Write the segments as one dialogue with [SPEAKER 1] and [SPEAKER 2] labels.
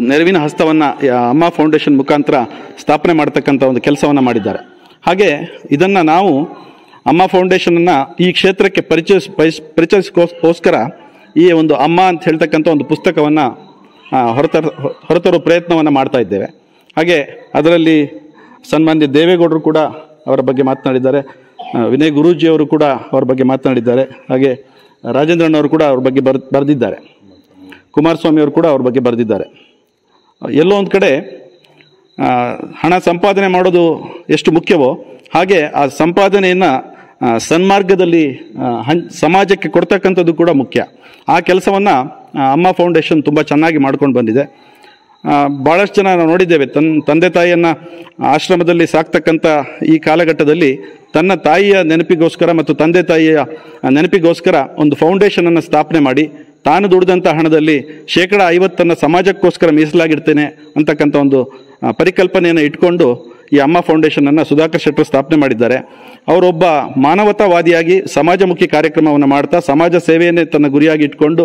[SPEAKER 1] ನೆರವಿನ ಹಸ್ತವನ್ನ ಅಮ್ಮ ಫೌಂಡೇಶನ್ ಮುಖಾಂತರ ಸ್ಥಾಪನೆ ಮಾಡತಕ್ಕಂಥ ಒಂದು ಕೆಲಸವನ್ನ ಮಾಡಿದ್ದಾರೆ. ಹಾಗೆ ಇದನ್ನ ನಾವು ಅಮ್ಮ ಫೌಂಡೇಶನ್ ಅನ್ನ ಈ ಕ್ಷೇತ್ರಕ್ಕೆ ಪರಿಚಯ ಪರಿಚ- ಪರಿಚಯಿಸ್ಕೋಸ್ಕರ ಈ ಒಂದು ಅಮ್ಮ ಅಂತ ಹೇಳ್ತಕ್ಕಂಥ ಒಂದು ಪುಸ್ತಕವನ್ನ ಹೊರತರ ಹೊರತರೋ ಪ್ರಯತ್ನವನ್ನು ಮಾಡ್ತಾ ಇದ್ದೇವೆ. ಹಾಗೆ ಅದರಲ್ಲಿ ಸನ್ಮಾನ್ಯ ದೇವೇಗೌಡರು ಕೂಡ ಅವರ ಬಗ್ಗೆ ಮಾತನಾಡಿದ್ದಾರೆ ವಿನಯ್ ಗುರೂಜಿಯವರು ಕೂಡ ಅವರ ಬಗ್ಗೆ ಮಾತನಾಡಿದ್ದಾರೆ, ಹಾಗೆ ರಾಜೇಂದ್ರನ್ ಅವರು ಕೂಡ ಅವ್ರ ಬಗ್ಗೆ ಬರ್ ಬರೆದಿದ್ದಾರೆ. ಕುಮಾರಸ್ವಾಮಿ ಅವರು ಕೂಡ ಅವ್ರ ಬಗ್ಗೆ ಬರೆದಿದ್ದಾರೆ. ಎಲ್ಲೋ ಒಂದು ಕಡೆ ಹಣ ಸಂಪಾದನೆ ಮಾಡೋದು ಎಷ್ಟು ಮುಖ್ಯವೋ ಹಾಗೆ ಆ ಸಂಪಾದನೆಯನ್ನು ಸನ್ಮಾರ್ಗದಲ್ಲಿ ಹಣ್ ಸಮಾಜಕ್ಕೆ ಕೊಡ್ತಕ್ಕಂಥದ್ದು ಕೂಡ ಮುಖ್ಯ. ಆ ಕೆಲಸವನ್ನು ಅಮ್ಮ ಫೌಂಡೇಶನ್ ತುಂಬ ಚೆನ್ನಾಗಿ ಮಾಡ್ಕೊಂಡು ಬಂದಿದೆ. ಭಾಳಷ್ಟು ಜನ ನಾವು ನೋಡಿದ್ದೇವೆ. ತನ್ನ ತಂದೆ ತಾಯಿಯನ್ನು ಆಶ್ರಮದಲ್ಲಿ ಸಾಕ್ತಕ್ಕಂಥ ಈ ಕಾಲಘಟ್ಟದಲ್ಲಿ ತನ್ನ ತಾಯಿಯ ನೆನಪಿಗೋಸ್ಕರ ಮತ್ತು ತಂದೆ ತಾಯಿಯ ನೆನಪಿಗೋಸ್ಕರ ಒಂದು ಫೌಂಡೇಶನನ್ನು ಸ್ಥಾಪನೆ ಮಾಡಿ, ತಾನು ದುಡಿದಂಥ ಹಣದಲ್ಲಿ ಶೇಕಡ ಐವತ್ತನ್ನು ಸಮಾಜಕ್ಕೋಸ್ಕರ ಮೀಸಲಾಗಿಡ್ತೇನೆ ಅಂತಕ್ಕಂಥ ಒಂದು ಪರಿಕಲ್ಪನೆಯನ್ನು ಇಟ್ಕೊಂಡು ಈ ಅಮ್ಮ ಫೌಂಡೇಶನನ್ನು ಸುಧಾಕರ್ ಶೆಟ್ಟರು ಸ್ಥಾಪನೆ ಮಾಡಿದ್ದಾರೆ. ಅವರೊಬ್ಬ ಮಾನವತಾವಾದಿಯಾಗಿ ಸಮಾಜಮುಖಿ ಕಾರ್ಯಕ್ರಮವನ್ನು ಮಾಡ್ತಾ ಸಮಾಜ ಸೇವೆಯನ್ನೇ ತನ್ನ ಗುರಿಯಾಗಿ ಇಟ್ಕೊಂಡು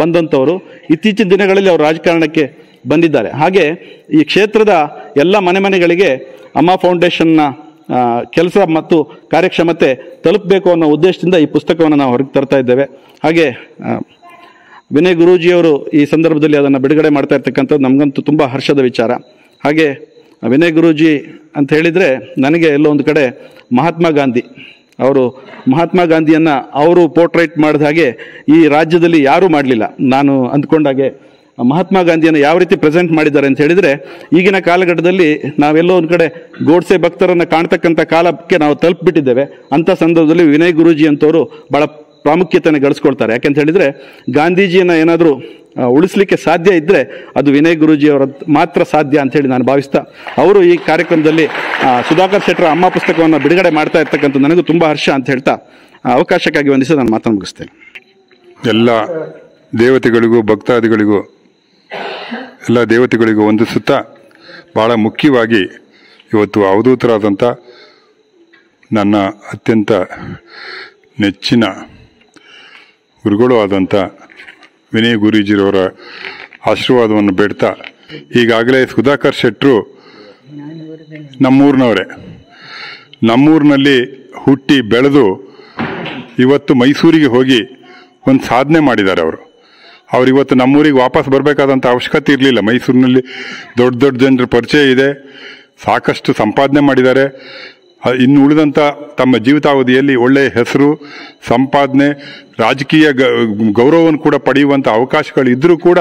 [SPEAKER 1] ಬಂದಂಥವರು. ಇತ್ತೀಚಿನ ದಿನಗಳಲ್ಲಿ ಅವರು ರಾಜಕಾರಣಕ್ಕೆ ಬಂದಿದ್ದಾರೆ. ಹಾಗೆ ಈ ಕ್ಷೇತ್ರದ ಎಲ್ಲ ಮನೆ ಮನೆಗಳಿಗೆ ಅಮ್ಮ ಫೌಂಡೇಶನ್ನ ಕೆಲಸ ಮತ್ತು ಕಾರ್ಯಕ್ಷಮತೆ ತಲುಪಬೇಕು ಅನ್ನೋ ಉದ್ದೇಶದಿಂದ ಈ ಪುಸ್ತಕವನ್ನು ನಾವು ಹೊರಗೆ ತರ್ತಾ ಇದ್ದೇವೆ. ಹಾಗೆ ವಿನಯ್ ಗುರೂಜಿಯವರು ಈ ಸಂದರ್ಭದಲ್ಲಿ ಅದನ್ನು ಬಿಡುಗಡೆ ಮಾಡ್ತಾ ಇರ್ತಕ್ಕಂಥದ್ದು ನಮಗಂತೂ ತುಂಬ ಹರ್ಷದ ವಿಚಾರ. ಹಾಗೆ ವಿನಯ್ ಗುರೂಜಿ ಅಂತ ಹೇಳಿದರೆ ನನಗೆ ಎಲ್ಲೋ ಒಂದು ಕಡೆ ಮಹಾತ್ಮ ಗಾಂಧಿ, ಅವರು ಮಹಾತ್ಮ ಗಾಂಧಿಯನ್ನು ಅವರು ಪೋರ್ಟ್ರೇಟ್ ಮಾಡಿದ ಹಾಗೆ ಈ ರಾಜ್ಯದಲ್ಲಿ ಯಾರೂ ಮಾಡಲಿಲ್ಲ. ನಾನು ಅಂದ್ಕೊಂಡಾಗೆ ಮಹಾತ್ಮ ಗಾಂಧಿಯನ್ನು ಯಾವ ರೀತಿ ಪ್ರೆಸೆಂಟ್ ಮಾಡಿದ್ದಾರೆ ಅಂತ ಹೇಳಿದರೆ ಈಗಿನ ಕಾಲಘಟ್ಟದಲ್ಲಿ ನಾವೆಲ್ಲೋ ಒಂದು ಕಡೆ ಗೋಡ್ಸೆ ಭಕ್ತರನ್ನು ಕಾಣ್ತಕ್ಕಂಥ ಕಾಲಕ್ಕೆ ನಾವು ತಲುಪಿಬಿಟ್ಟಿದ್ದೇವೆ. ಅಂಥ ಸಂದರ್ಭದಲ್ಲಿ ವಿನಯ್ ಗುರೂಜಿ ಅಂತವರು ಭಾಳ ಪ್ರಾಮುಖ್ಯತೆಯನ್ನು ಗಳಿಸ್ಕೊಳ್ತಾರೆ. ಯಾಕೆಂತ ಹೇಳಿದರೆ, ಗಾಂಧೀಜಿಯನ್ನು ಏನಾದರೂ ಉಳಿಸ್ಲಿಕ್ಕೆ ಸಾಧ್ಯ ಇದ್ದರೆ ಅದು ವಿನಯ್ ಗುರೂಜಿಯವರ ಮಾತ್ರ ಸಾಧ್ಯ ಅಂತ ಹೇಳಿ ನಾನು ಭಾವಿಸ್ತಾ, ಅವರು ಈ ಕಾರ್ಯಕ್ರಮದಲ್ಲಿ ಸುಧಾಕರ್ ಶೆಟ್ಟರ ಅಮ್ಮ ಪುಸ್ತಕವನ್ನು ಬಿಡುಗಡೆ ಮಾಡ್ತಾ ಇರ್ತಕ್ಕಂಥ ನನಗೂ ತುಂಬ ಹರ್ಷ ಅಂತ ಹೇಳ್ತಾ ಅವಕಾಶಕ್ಕಾಗಿ ವಂದಿಸಿ ನಾನು ಮಾತನ್ನು ಮುಗಿಸ್ತೇನೆ.
[SPEAKER 2] ಎಲ್ಲ ದೇವತೆಗಳಿಗೂ, ಭಕ್ತಾದಿಗಳಿಗೂ, ಎಲ್ಲ ದೇವತೆಗಳಿಗೂ ವಂದಿಸುತ್ತಾ ಭಾಳ ಮುಖ್ಯವಾಗಿ ಇವತ್ತು ಅವಧೂತರಾದಂಥ ನನ್ನ ಅತ್ಯಂತ ನೆಚ್ಚಿನ ಗುರುಗಳು ಆದಂಥ ವಿನಯ್ ಗುರೂಜಿರವರ ಆಶೀರ್ವಾದವನ್ನು ಬೇಡ್ತಾ ಈಗಾಗಲೇ ಸುಧಾಕರ್ ಶೆಟ್ಟರು ನಮ್ಮೂರಿನವರೇ. ನಮ್ಮೂರಿನಲ್ಲಿ ಹುಟ್ಟಿ ಬೆಳೆದು ಇವತ್ತು ಮೈಸೂರಿಗೆ ಹೋಗಿ ಒಂದು ಸಾಧನೆ ಮಾಡಿದ್ದಾರೆ ಅವರು. ಅವ್ರು ಇವತ್ತು ನಮ್ಮೂರಿಗೆ ವಾಪಸ್ ಬರಬೇಕಾದಂಥ ಅವಶ್ಯಕತೆ ಇರಲಿಲ್ಲ. ಮೈಸೂರಿನಲ್ಲಿ ದೊಡ್ಡ ದೊಡ್ಡ ಜನರ ಪರಿಚಯ ಇದೆ. ಸಾಕಷ್ಟು ಸಂಪಾದನೆ ಮಾಡಿದ್ದಾರೆ. ಇನ್ನು ಉಳಿದಂಥ ತಮ್ಮ ಜೀವಿತಾವಧಿಯಲ್ಲಿ ಒಳ್ಳೆಯ ಹೆಸರು, ಸಂಪಾದನೆ, ರಾಜಕೀಯ ಗೌರವವನ್ನು ಕೂಡ ಪಡೆಯುವಂಥ ಅವಕಾಶಗಳು ಇದ್ದರೂ ಕೂಡ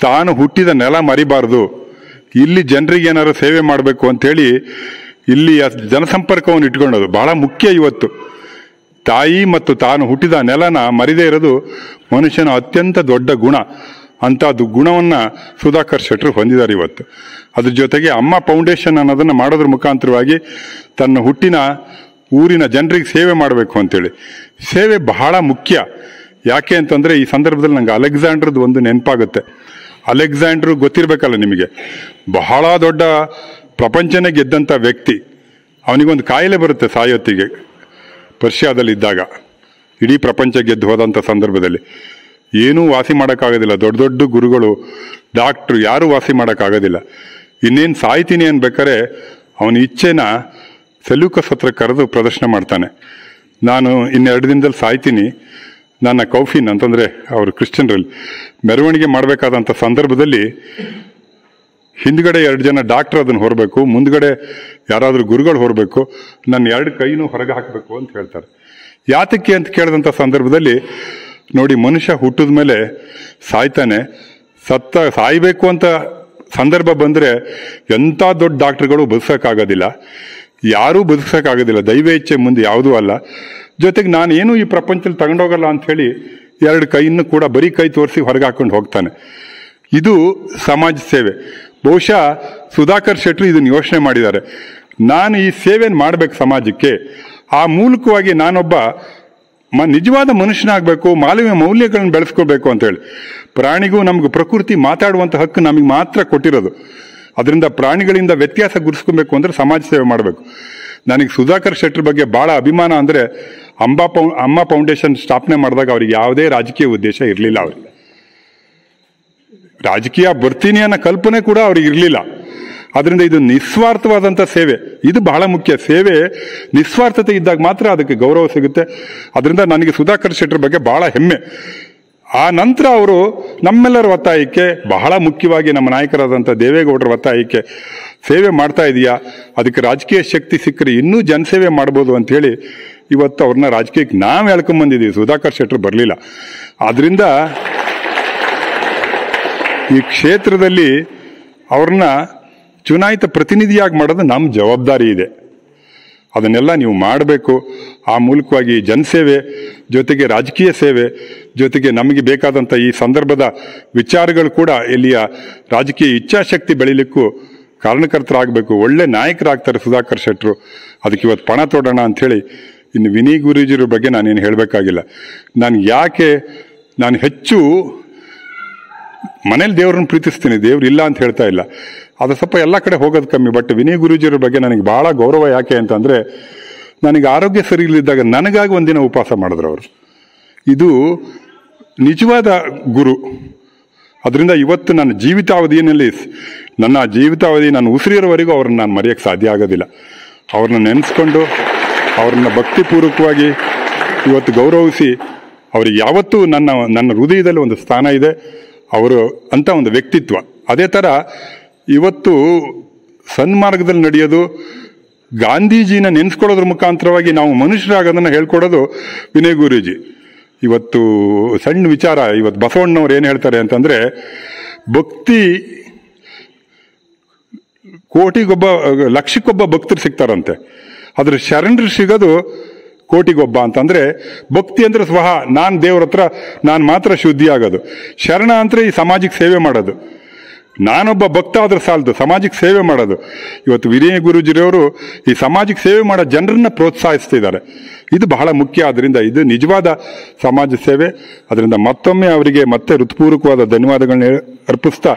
[SPEAKER 2] ತಾನು ಹುಟ್ಟಿದ ನೆಲ ಮರಿಬಾರ್ದು. ಇಲ್ಲಿ ಜನರಿಗೆ ಏನಾದ್ರು ಸೇವೆ ಮಾಡಬೇಕು ಅಂಥೇಳಿ ಇಲ್ಲಿ ಜನಸಂಪರ್ಕವನ್ನು ಇಟ್ಕೊಳ್ಳೋದು ಬಹಳ ಮುಖ್ಯ ಇವತ್ತು. ತಾಯಿ ಮತ್ತು ತಾನು ಹುಟ್ಟಿದ ನೆಲನ ಮರಿದೇ ಇರೋದು ಮನುಷ್ಯನ ಅತ್ಯಂತ ದೊಡ್ಡ ಗುಣ. ಅಂಥದ್ದು ಗುಣವನ್ನು ಸುಧಾಕರ್ ಶೆಟ್ರು ಹೊಂದಿದ್ದಾರೆ ಇವತ್ತು. ಅದ್ರ ಜೊತೆಗೆ ಅಮ್ಮ ಫೌಂಡೇಶನ್ ಅನ್ನೋದನ್ನು ಮಾಡೋದ್ರ ಮುಖಾಂತರವಾಗಿ ತನ್ನ ಹುಟ್ಟಿನ ಊರಿನ ಜನರಿಗೆ ಸೇವೆ ಮಾಡಬೇಕು ಅಂತೇಳಿ. ಸೇವೆ ಬಹಳ ಮುಖ್ಯ. ಯಾಕೆ ಅಂತಂದರೆ ಈ ಸಂದರ್ಭದಲ್ಲಿ ನಂಗೆ ಅಲೆಕ್ಸಾಂಡ್ರದ್ದು ಒಂದು ನೆನಪಾಗುತ್ತೆ. ಅಲೆಕ್ಸಾಂಡ್ರು ಗೊತ್ತಿರಬೇಕಲ್ಲ ನಿಮಗೆ. ಬಹಳ ದೊಡ್ಡ ಪ್ರಪಂಚನೇ ಗೆದ್ದಂಥ ವ್ಯಕ್ತಿ. ಅವನಿಗೊಂದು ಕಾಯಿಲೆ ಬರುತ್ತೆ ಸಾಯೋತ್ತಿಗೆ. ಪರ್ಷಿಯಾದಲ್ಲಿದ್ದಾಗ. ಇಡೀ ಪ್ರಪಂಚ ಗೆದ್ದು ಹೋದಂಥ ಸಂದರ್ಭದಲ್ಲಿ. ಏನೂ ವಾಸಿ ಮಾಡೋಕ್ಕಾಗೋದಿಲ್ಲ. ದೊಡ್ಡ ದೊಡ್ಡ ಗುರುಗಳು ಡಾಕ್ಟ್ರು ಯಾರೂ ವಾಸಿ ಮಾಡೋಕ್ಕಾಗೋದಿಲ್ಲ. ಇನ್ನೇನು ಸಾಯ್ತೀನಿ ಅನ್ಬೇಕಾರೆ ಅವನ ಇಚ್ಛೆನ ಸೆಲ್ಯೂಕಸ್ ಹತ್ರ ಕರೆದು ಪ್ರದರ್ಶನ ಮಾಡ್ತಾನೆ. ನಾನು ಇನ್ನೆರಡು ದಿನದಲ್ಲಿ ಸಾಯ್ತೀನಿ. ನನ್ನ ಕೌಫಿನ್ ಅಂತಂದರೆ ಅವರು ಕ್ರಿಶ್ಚಿಯನ್ರಲ್ಲಿ ಮೆರವಣಿಗೆ ಮಾಡಬೇಕಾದಂಥ ಸಂದರ್ಭದಲ್ಲಿ ಹಿಂದ್ಗಡೆ ಎರಡು ಜನ ಡಾಕ್ಟರ್ ಅದನ್ನು ಹೊರಬೇಕು, ಮುಂದ್ಗಡೆ ಯಾರಾದರೂ ಗುರುಗಳು ಹೊರಬೇಕು, ನನ್ನ ಎರಡು ಕೈನೂ ಹೊರಗೆ ಹಾಕಬೇಕು ಅಂತ ಹೇಳ್ತಾರೆ. ಯಾತಕ್ಕೆ ಅಂತ ಕೇಳಿದಂಥ ಸಂದರ್ಭದಲ್ಲಿ ನೋಡಿ, ಮನುಷ್ಯ ಹುಟ್ಟಿದ ಮೇಲೆ ಸಾಯ್ತಾನೆ. ಸತ್ತ, ಸಾಯಬೇಕು ಅಂತ ಸಂದರ್ಭ ಬಂದರೆ ಎಂಥ ದೊಡ್ಡ ಡಾಕ್ಟರ್ಗಳು ಬದುಕೋಕ್ಕಾಗೋದಿಲ್ಲ. ಯಾರೂ ಬದುಕೋಕ್ಕಾಗೋದಿಲ್ಲ. ದೈವ ಇಚ್ಛೆ ಮುಂದೆ ಯಾವುದೂ ಅಲ್ಲ. ಜೊತೆಗೆ ನಾನು ಏನೂ ಈ ಪ್ರಪಂಚದಲ್ಲಿ ತಗೊಂಡೋಗಲ್ಲ ಅಂತ ಹೇಳಿ ಎರಡು ಕೈಯನ್ನು ಕೂಡ ಬರೀ ಕೈ ತೋರಿಸಿ ಹೊರಗೆ ಹಾಕೊಂಡು ಹೋಗ್ತಾನೆ. ಇದು ಸಮಾಜ ಸೇವೆ. ಬಹುಶಃ ಸುಧಾಕರ್ ಶೆಟ್ರು ಇದನ್ನು ಯೋಚನೆ ಮಾಡಿದ್ದಾರೆ. ನಾನು ಈ ಸೇವೆಯನ್ನು ಮಾಡಬೇಕು ಸಮಾಜಕ್ಕೆ. ಆ ಮೂಲಕವಾಗಿ ನಾನೊಬ್ಬ ಮ ನಿಜವಾದ ಮನುಷ್ಯನಾಗಬೇಕು, ಮಾನವೀಯ ಮೌಲ್ಯಗಳನ್ನ ಬೆಳೆಸ್ಕೋಬೇಕು ಅಂತೇಳಿ ಪ್ರಾಣಿಗೂ ನಮ್ಗೆ ಪ್ರಕೃತಿ ಮಾತಾಡುವಂಥ ಹಕ್ಕು ನಮಗೆ ಮಾತ್ರ ಕೊಟ್ಟಿರೋದು. ಅದರಿಂದ ಪ್ರಾಣಿಗಳಿಂದ ವ್ಯತ್ಯಾಸ ಗುರುಸ್ಕೊಬೇಕು ಅಂದ್ರೆ ಸಮಾಜ ಸೇವೆ ಮಾಡಬೇಕು. ನನಗೆ ಸುಧಾಕರ್ ಶೆಟ್ಟರ್ ಬಗ್ಗೆ ಬಹಳ ಅಭಿಮಾನ ಅಂದ್ರೆ ಅಂಬಾ ಪೌ ಅಮ್ಮ ಫೌಂಡೇಶನ್ ಸ್ಥಾಪನೆ ಮಾಡಿದಾಗ ಅವ್ರಿಗೆ ಯಾವುದೇ ರಾಜಕೀಯ ಉದ್ದೇಶ ಇರಲಿಲ್ಲ ಅವ್ರಿಗೆ. ರಾಜಕೀಯ ಬರ್ತೀನಿ ಅನ್ನೋ ಕಲ್ಪನೆ ಕೂಡ ಅವ್ರಿಗೆ ಇರಲಿಲ್ಲ. ಅದರಿಂದ ಇದು ನಿಸ್ವಾರ್ಥವಾದಂಥ ಸೇವೆ. ಇದು ಬಹಳ ಮುಖ್ಯ. ಸೇವೆ ನಿಸ್ವಾರ್ಥತೆ ಇದ್ದಾಗ ಮಾತ್ರ ಅದಕ್ಕೆ ಗೌರವ ಸಿಗುತ್ತೆ. ಅದರಿಂದ ನನಗೆ ಸುಧಾಕರ್ ಶೆಟ್ಟರ್ ಬಗ್ಗೆ ಬಹಳ ಹೆಮ್ಮೆ. ಆ ನಂತರ ಅವರು ನಮ್ಮೆಲ್ಲರ ಒತ್ತಾಯಕ್ಕೆ, ಬಹಳ ಮುಖ್ಯವಾಗಿ ನಮ್ಮ ನಾಯಕರಾದಂಥ ದೇವೇಗೌಡರ ಒತ್ತಾಯಕ್ಕೆ ಸೇವೆ ಮಾಡ್ತಾ ಇದೆಯಾ? ಅದಕ್ಕೆ ರಾಜಕೀಯ ಶಕ್ತಿ ಸಿಕ್ಕರೆ ಇನ್ನೂ ಜನಸೇವೆ ಮಾಡ್ಬೋದು ಅಂಥೇಳಿ ಇವತ್ತು ಅವ್ರನ್ನ ರಾಜಕೀಯಕ್ಕೆ ನಾವು ಹೇಳ್ಕೊಂಬಂದಿದ್ದೀವಿ ಸುಧಾಕರ್ ಶೆಟ್ಟರು ಬರಲಿಲ್ಲ. ಆದ್ದರಿಂದ ಈ ಕ್ಷೇತ್ರದಲ್ಲಿ ಅವ್ರನ್ನ ಚುನಾಯಿತ ಪ್ರತಿನಿಧಿಯಾಗಿ ಮಾಡೋದು ನಮ್ಮ ಜವಾಬ್ದಾರಿ ಇದೆ. ಅದನ್ನೆಲ್ಲ ನೀವು ಮಾಡಬೇಕು. ಆ ಮೂಲಕವಾಗಿ ಜನಸೇವೆ, ಜೊತೆಗೆ ರಾಜಕೀಯ ಸೇವೆ, ಜೊತೆಗೆ ನಮಗೆ ಬೇಕಾದಂಥ ಈ ಸಂದರ್ಭದ ವಿಚಾರಗಳು ಕೂಡ ಇಲ್ಲಿಯ ರಾಜಕೀಯ ಇಚ್ಛಾಶಕ್ತಿ ಬೆಳಿಲಿಕ್ಕೂ ಕಾರಣಕರ್ತರಾಗಬೇಕು. ಒಳ್ಳೆ ನಾಯಕರಾಗ್ತಾರೆ ಸುಧಾಕರ್ ಶೆಟ್ಟರು ಅದಕ್ಕೆ ಇವತ್ತು ಪಣ ತೊಡೋಣ ಅಂಥೇಳಿ ಇನ್ನು ವಿನಿ ಗುರೂಜಿರ ಬಗ್ಗೆ ನಾನೇನು ಹೇಳಬೇಕಾಗಿಲ್ಲ. ನಾನು ಯಾಕೆ, ನಾನು ಹೆಚ್ಚು ಮನೇಲಿ ದೇವ್ರನ್ನ ಪ್ರೀತಿಸ್ತೀನಿ, ದೇವ್ರು ಇಲ್ಲ ಅಂತ ಹೇಳ್ತಾ ಇಲ್ಲ. ಅದು ಸ್ವಲ್ಪ ಎಲ್ಲ ಕಡೆ ಹೋಗೋದು ಕಮ್ಮಿ ಬಟ್ ವಿನಯ್ ಗುರುಜಿಯವ್ರ ಬಗ್ಗೆ ನನಗೆ ಭಾಳ ಗೌರವ ಯಾಕೆ ಅಂತಂದರೆ, ನನಗೆ ಆರೋಗ್ಯ ಸರಿ ಇಲ್ಲದಿದ್ದಾಗ ನನಗಾಗಿ ಒಂದಿನ ಉಪವಾಸ ಮಾಡಿದ್ರು ಅವರು. ಇದು ನಿಜವಾದ ಗುರು. ಅದರಿಂದ ಇವತ್ತು ನನ್ನ ಜೀವಿತಾವಧಿಯಲ್ಲಿ ನನ್ನ ಜೀವಿತಾವಧಿ ನಾನು ಉಸಿರಿರೋವರೆಗೂ ಅವ್ರನ್ನ ನಾನು ಮರೆಯೋಕ್ಕೆ ಸಾಧ್ಯ ಆಗೋದಿಲ್ಲ. ಅವ್ರನ್ನ ನೆನೆಸ್ಕೊಂಡು, ಅವ್ರನ್ನ ಭಕ್ತಿಪೂರ್ವಕವಾಗಿ ಇವತ್ತು ಗೌರವಿಸಿ, ಅವ್ರಿಗೆ ಯಾವತ್ತೂ ನನ್ನ ನನ್ನ ಹೃದಯದಲ್ಲಿ ಒಂದು ಸ್ಥಾನ ಇದೆ. ಅವರು ಅಂತ ಒಂದು ವ್ಯಕ್ತಿತ್ವ. ಅದೇ ಥರ ಇವತ್ತು ಸನ್ಮಾರ್ಗದಲ್ಲಿ ನಡೆಯೋದು ಗಾಂಧೀಜಿನ ನೆನೆಸ್ಕೊಳ್ಳೋದ್ರ ಮುಖಾಂತರವಾಗಿ ನಾವು ಮನುಷ್ಯರಾಗೋದನ್ನು ಹೇಳ್ಕೊಡೋದು ವಿನಯ್ ಗುರೂಜಿ. ಇವತ್ತು ಸಣ್ಣ ವಿಚಾರ, ಇವತ್ತು ಬಸವಣ್ಣವ್ರು ಏನು ಹೇಳ್ತಾರೆ ಅಂತಂದರೆ, ಭಕ್ತಿ ಕೋಟಿಗೊಬ್ಬ, ಲಕ್ಷಕ್ಕೊಬ್ಬ ಭಕ್ತರು ಸಿಗ್ತಾರಂತೆ. ಆದರೆ ಶರಣರು ಸಿಗೋದು ಕೋಟಿಗೊಬ್ಬ ಅಂತಂದ್ರೆ ಭಕ್ತಿ ಅಂದ್ರೆ ಸ್ವಹ. ನಾನು ದೇವ್ರ ಹತ್ರ ನಾನು ಮಾತ್ರ ಶುದ್ಧಿ ಆಗೋದು. ಶರಣ ಅಂದ್ರೆ ಈ ಸಮಾಜಕ್ಕೆ ಸೇವೆ ಮಾಡೋದು. ನಾನೊಬ್ಬ ಭಕ್ತ ಆದ್ರೆ ಸಾಲದು ಸಮಾಜಕ್ಕೆ ಸೇವೆ ಮಾಡೋದು. ಇವತ್ತು ವಿನಯ ಗುರುಜಿರವರು ಈ ಸಮಾಜಕ್ಕೆ ಸೇವೆ ಮಾಡೋ ಜನರನ್ನ ಪ್ರೋತ್ಸಾಹಿಸ್ತಿದ್ದಾರೆ. ಇದು ಬಹಳ ಮುಖ್ಯ. ಆದ್ದರಿಂದ ಇದು ನಿಜವಾದ ಸಮಾಜ ಸೇವೆ. ಅದರಿಂದ ಮತ್ತೊಮ್ಮೆ ಅವರಿಗೆ ಮತ್ತೆ ಋತುಪೂರ್ವಕವಾದ ಧನ್ಯವಾದಗಳನ್ನ ಅರ್ಪಿಸ್ತಾ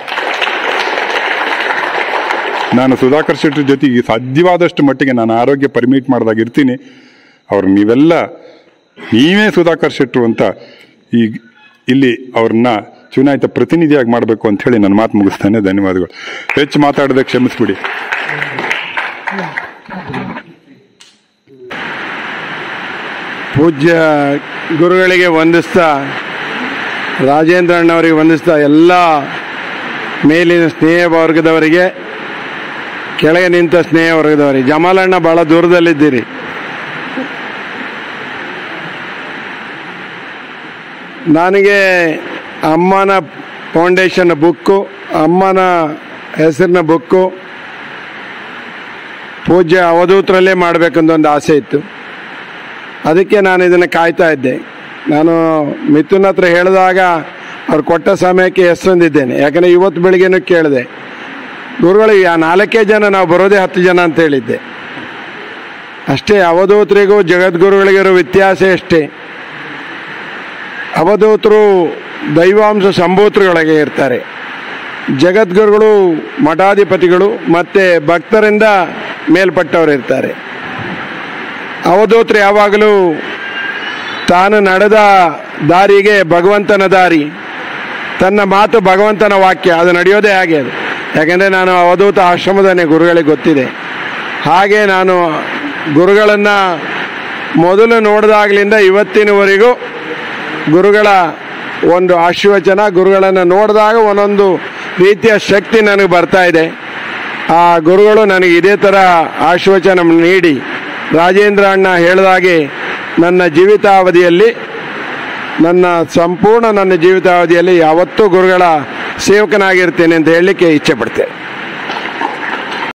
[SPEAKER 2] ನಾನು ಸುಧಾಕರ್ ಶೆಟ್ಟಿ ಜೊತೆಗೆ ಸಾಧ್ಯವಾದಷ್ಟು ಮಟ್ಟಿಗೆ ನಾನು ಆರೋಗ್ಯ ಪರ್ಮಿಟ್ ಮಾಡಿದಾಗ ಇರ್ತೀನಿ. ಅವ್ರು ನೀವೆಲ್ಲ ನೀವೇ ಸುಧಾಕರ್ ಶೆಟ್ಟರು ಅಂತ ಈ ಇಲ್ಲಿ ಅವ್ರನ್ನ ಚುನಾಯಿತ ಪ್ರತಿನಿಧಿಯಾಗಿ ಮಾಡಬೇಕು ಅಂತ ಹೇಳಿ ನನ್ನ ಮಾತು ಮುಗಿಸ್ತಾನೆ. ಧನ್ಯವಾದಗಳು. ಹೆಚ್ಚು ಮಾತಾಡೋದಕ್ಕೆ ಕ್ಷಮಿಸ್ಬಿಡಿ.
[SPEAKER 3] ಪೂಜ್ಯ ಗುರುಗಳಿಗೆ ವಂದಿಸ್ತಾ, ರಾಜೇಂದ್ರ ಅಣ್ಣವರಿಗೆ ವಂದಿಸ್ತಾ, ಎಲ್ಲ ಮೇಲಿನ ಸ್ನೇಹ ವರ್ಗದವರಿಗೆ, ಕೆಳಗೆ ನಿಂತ ಸ್ನೇಹ ವರ್ಗದವರಿಗೆ. ಜಮಾಲಣ್ಣ ಭಾಳ ದೂರದಲ್ಲಿದ್ದೀರಿ. ನನಗೆ ಅಮ್ಮನ ಫೌಂಡೇಶನ್ ಬುಕ್ಕು, ಅಮ್ಮನ ಹೆಸರಿನ ಬುಕ್ಕು ಪೂಜೆ ಅವಧೂತರಲ್ಲೇ ಮಾಡಬೇಕಂತ ಒಂದು ಆಸೆ ಇತ್ತು. ಅದಕ್ಕೆ ನಾನು ಇದನ್ನು ಕಾಯ್ತಾ ಇದ್ದೆ. ನಾನು ಮಿಥುನ್ ಹತ್ರ ಹೇಳಿದಾಗ ಅವ್ರು ಕೊಟ್ಟ ಸಮಯಕ್ಕೆ ಎಸ್ ಅಂದಿದ್ದೇನೆ ಯಾಕಂದರೆ ಇವತ್ತು ಬೆಳಿಗ್ಗೆನೂ ಕೇಳಿದೆ. ಗುರುಗಳು, ಆ ನಾಲ್ಕೇ ಜನ, ನಾವು ಬರೋದೇ ಹತ್ತು ಜನ ಅಂತ ಹೇಳಿದ್ದೆ. ಅಷ್ಟೇ, ಅವಧೂತರಿಗೂ ಜಗದ್ಗುರುಗಳಿಗಿರೋ ವ್ಯತ್ಯಾಸ ಅಷ್ಟೇ ಅವಧೂತರು ದೈವಾಂಶ ಸಂಭೂತರುಗಳಿಗೆ ಇರ್ತಾರೆ. ಜಗದ್ಗುರುಗಳು, ಮಠಾಧಿಪತಿಗಳು ಮತ್ತು ಭಕ್ತರಿಂದ ಮೇಲ್ಪಟ್ಟವರು ಇರ್ತಾರೆ. ಅವಧೂತರು ಯಾವಾಗಲೂ ತಾನು ನಡೆದ ದಾರಿಗೆ ಭಗವಂತನ ದಾರಿ, ತನ್ನ ಮಾತು ಭಗವಂತನ ವಾಕ್ಯ, ಅದು ನಡೆಯೋದೇ ಹಾಗೆ ಅದು. ಯಾಕೆಂದರೆ ನಾನು ಅವಧೂತ ಆಶ್ರಮದನೇ ಗುರುಗಳಿಗೆ ಗೊತ್ತಿದೆ. ಹಾಗೆ ನಾನು ಗುರುಗಳನ್ನು ಮೊದಲು ನೋಡಿದಾಗಲಿಂದ ಇವತ್ತಿನವರೆಗೂ ಗುರುಗಳ ಒಂದು ಆಶೀರ್ವಚನ, ಗುರುಗಳನ್ನು ನೋಡಿದಾಗ ಒಂದೊಂದು ರೀತಿಯ ಶಕ್ತಿ ನನಗೆ ಬರ್ತಾ ಇದೆ. ಆ ಗುರುಗಳು ನನಗೆ ಇದೇ ಥರ ಆಶೀರ್ವಚನ ನೀಡಿ. ರಾಜೇಂದ್ರ ಅಣ್ಣ ಹೇಳಿದಾಗೆ ನನ್ನ ಜೀವಿತಾವಧಿಯಲ್ಲಿ, ನನ್ನ ಸಂಪೂರ್ಣ ನನ್ನ ಜೀವಿತಾವಧಿಯಲ್ಲಿ ಯಾವತ್ತೂ ಗುರುಗಳ ಸೇವಕನಾಗಿರ್ತೇನೆ ಅಂತ ಹೇಳಲಿಕ್ಕೆ ಇಚ್ಛೆ ಪಡ್ತೇನೆ.